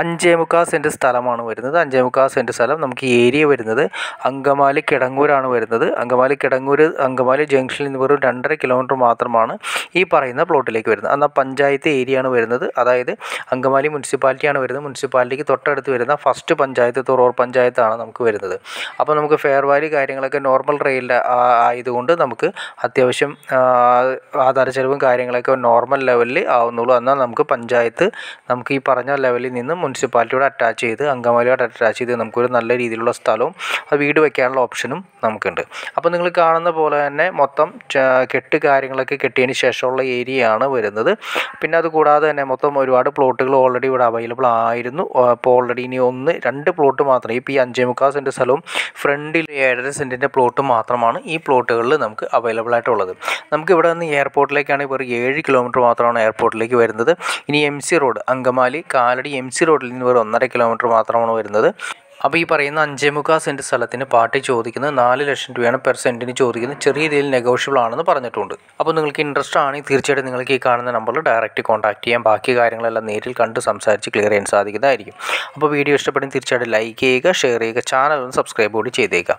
അഞ്ചേ മുക്കാൽ സെന്റ് സ്ഥലമാണ് വരുന്നത്. അഞ്ചേ മുക്കാൽ സെന്റ് സ്ഥലം നമുക്ക് ഏരിയ വരുന്നത് അങ്കമാലി കിടങ്ങൂരാണ് വരുന്നത്. അങ്കമാലി കിടങ്ങൂർ അങ്കമാലി ജംഗ്ഷനിൽ നിന്ന് വെറും രണ്ടര കിലോമീറ്റർ മാത്രമാണ് ഈ പറയുന്ന പ്ലോട്ടിലേക്ക് വരുന്നത്. എന്നാൽ പഞ്ചായത്ത് ഏരിയയാണ് വരുന്നത്. അതായത് അങ്കമാലി മുനിസിപ്പാലിറ്റിയാണ് വരുന്നത്. മുനിസിപ്പാലിറ്റിക്ക് തൊട്ടടുത്ത് വരുന്ന ഫസ്റ്റ് പഞ്ചായത്ത് തുറോർ പഞ്ചായത്താണ് നമുക്ക് വരുന്നത്. അപ്പോൾ നമുക്ക് ഫെയർ വാല്യൂ കാര്യങ്ങളൊക്കെ നോർമൽ റെയിലിന്റെ ആയതുകൊണ്ട് നമുക്ക് അത്യാവശ്യം ആധാര ചെലവും കാര്യങ്ങളൊക്കെ നോർമൽ ലെവലിൽ ആവുന്നുള്ളൂ. എന്നാൽ നമുക്ക് പഞ്ചായത്ത് നമുക്ക് ഈ പറഞ്ഞ ലെവലിൽ നിന്ന് മുനിസിപ്പാലിറ്റിയോട് അറ്റാച്ച് ചെയ്ത് അങ്കമാലിയോട് അറ്റാച്ച് ചെയ്ത് നമുക്കൊരു നല്ല രീതിയിലുള്ള സ്ഥലവും വീട് വയ്ക്കാനുള്ള ഓപ്ഷനും നമുക്കുണ്ട്. അപ്പോൾ നിങ്ങൾ കാണുന്ന പോലെ തന്നെ മൊത്തം കെട്ട് കാര്യങ്ങളൊക്കെ കെട്ടിയതിന് ശേഷമുള്ള ഏരിയയാണ് വരുന്നത്. പിന്നെ അത് കൂടാതെ തന്നെ മൊത്തം ഒരുപാട് പ്ലോട്ടുകൾ ഓൾറെഡി ഇവിടെ അവൈലബിൾ ആയിരുന്നു. അപ്പോൾ ഓൾറെഡി ഇനി ഒന്ന് രണ്ട് പ്ലോട്ട് മാത്രമേ ഇപ്പോൾ ഈ അഞ്ചേ മുക്കാൽ സെന്റ് സ്ഥലവും ഫ്രണ്ടിൽ ഏഴര സെന്റിന്റെ പ്ലോട്ട് മാത്രമാണ് ഈ പ്ലോട്ടുകളിൽ നമുക്ക് അവൈലബിൾ ആയിട്ടുള്ളത്. നമുക്ക് ഇവിടെ നിന്ന് എയർപോർട്ടിലേക്കാണ് ഒരു ഏഴ് കിലോമീറ്റർ മാത്രമാണ് എയർപോർട്ടിലേക്ക് വരുന്നത്. ഇനി M C road Angamaly Kalady M C റോഡിൽ നിന്ന് വെറും ഒന്നര കിലോമീറ്റർ മാത്രമാണ് വരുന്നത്. അപ്പോൾ ഈ പറയുന്ന അഞ്ചേ മുക്കാൽ സെന്റ് സ്ഥലത്തിന് പാർട്ടി ചോദിക്കുന്നത് നാല് ലക്ഷം രൂപയാണ് പെർ സെന്റിന് ചോദിക്കുന്നത്. ചെറിയ രീതിയിൽ നെഗോഷ്യബിൾ ആണെന്ന് പറഞ്ഞിട്ടുണ്ട്. അപ്പോൾ നിങ്ങൾക്ക് ഇൻട്രസ്റ്റ് ആണെങ്കിൽ തീർച്ചയായിട്ടും നിങ്ങൾക്ക് ഈ കാണുന്ന നമ്പറിൽ ഡയറക്റ്റ് കോൺടാക്ട് ചെയ്യാം. ബാക്കി കാര്യങ്ങളെല്ലാം നേരിൽ കണ്ട് സംസാരിച്ച് ക്ലിയർ ചെയ്യാൻ സാധിക്കുന്നതായിരിക്കും. അപ്പോൾ വീഡിയോ ഇഷ്ടപ്പെടുന്ന തീർച്ചയായിട്ടും ലൈക്ക് ചെയ്യുക ഷെയർ ചെയ്യുക ചാനൽ ഒന്ന് സബ്സ്ക്രൈബ് കൂടി ചെയ്തേക്കുക.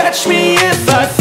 catch me if I